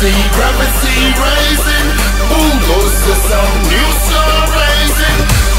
see gravity rising. Boom goes to some new star rising.